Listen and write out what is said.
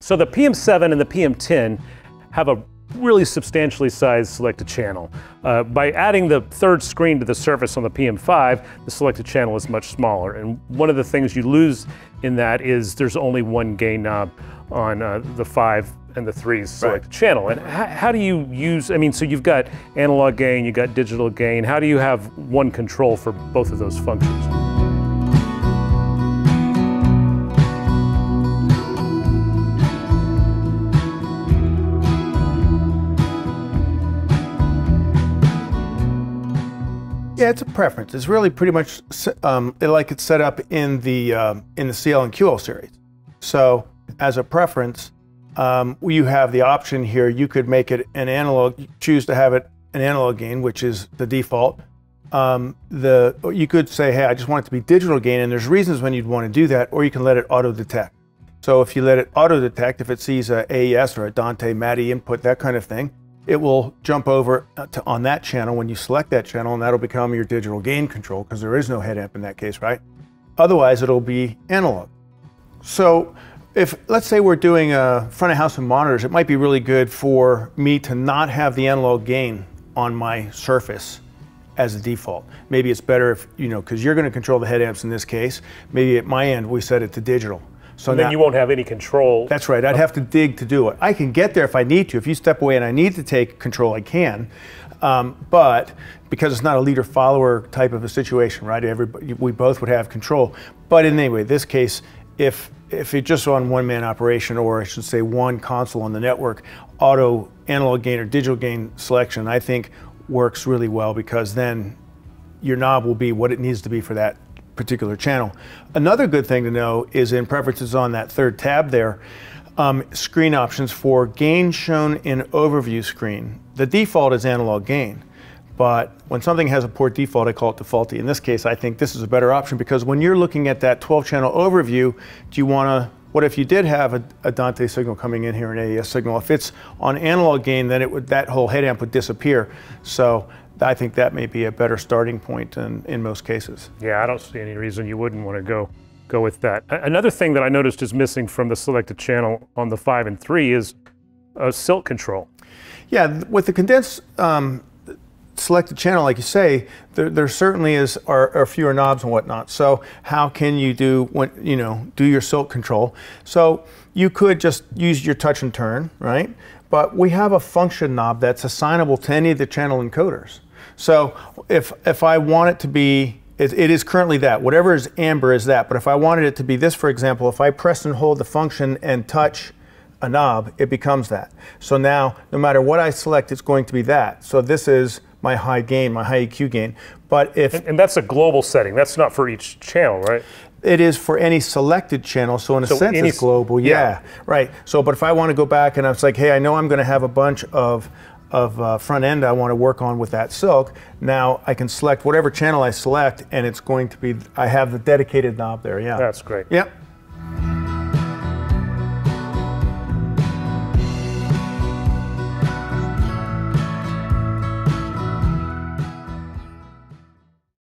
So the PM7 and the PM10 have a really substantially sized selected channel. Uh, by adding the third screen to the surface on the PM5, the selected channel is much smaller. And one of the things you lose in that is there's only one gain knob on uh, the 5 and the 3's selected right. channel. And how, how do you use, I mean, so you've got analog gain, you've got digital gain. How do you have one control for both of those functions? Yeah, it's a preference. It's really pretty much um, like it's set up in the uh, in the CL and QL series. So as a preference, um, you have the option here. You could make it an analog, choose to have it an analog gain, which is the default. Um, the you could say, hey, I just want it to be digital gain, and there's reasons when you'd want to do that, or you can let it auto detect. So if you let it auto detect, if it sees a AES or a Dante MADI input, that kind of thing, it will jump over uh, to, on that channel when you select that channel, and that'll become your digital gain control because there is no head amp in that case, right? Otherwise, it'll be analog. So if, let's say we're doing a front of house and monitors, it might be really good for me to not have the analog gain on my surface as a default. Maybe it's better if, you know, because you're going to control the head amps in this case. Maybe at my end, we set it to digital. So and then now, you won't have any control. That's right. I'd have to dig to do it. I can get there if I need to. If you step away and I need to take control, I can. Um, but because it's not a leader follower type of a situation, right? Everybody, we both would have control. But in anyway, this case, if if it's just on one man operation, or I should say one console on the network, auto analog gain or digital gain selection, I think works really well because then your knob will be what it needs to be for that particular channel. Another good thing to know is in preferences on that third tab there, um, screen options for gain shown in overview screen. The default is analog gain, but when something has a port default, I call it defaulty. In this case, I think this is a better option because when you're looking at that 12 channel overview, do you want to what if you did have a, a, Dante signal coming in here, an AES signal? If it's on analog gain, then it would that whole head amp would disappear. So I think that may be a better starting point in, in most cases. Yeah, I don't see any reason you wouldn't want to go go with that. Another thing that I noticed is missing from the selected channel on the 5 and 3 is a silk control. Yeah, with the condensed um, selected channel, like you say, there, there certainly is are, are, fewer knobs and whatnot. So how can you do when you know do your silk control? So you could just use your touch and turn, right? But we have a function knob that's assignable to any of the channel encoders. So if, if I want it to be, it, it is currently that. Whatever is amber is that. But if I wanted it to be this, for example, if I press and hold the function and touch a knob, it becomes that. So now, no matter what I select, it's going to be that. So this is my high gain, my high EQ gain. But if and, and that's a global setting. That's not for each channel, right? It is for any selected channel, so in a so sense, it's global. Yeah, yeah, right. So, but if I want to go back and I was like, hey, I know I'm going to have a bunch of of uh, front end I want to work on with that silk. Now I can select whatever channel I select and it's going to be, I have the dedicated knob there, yeah. That's great. Yep.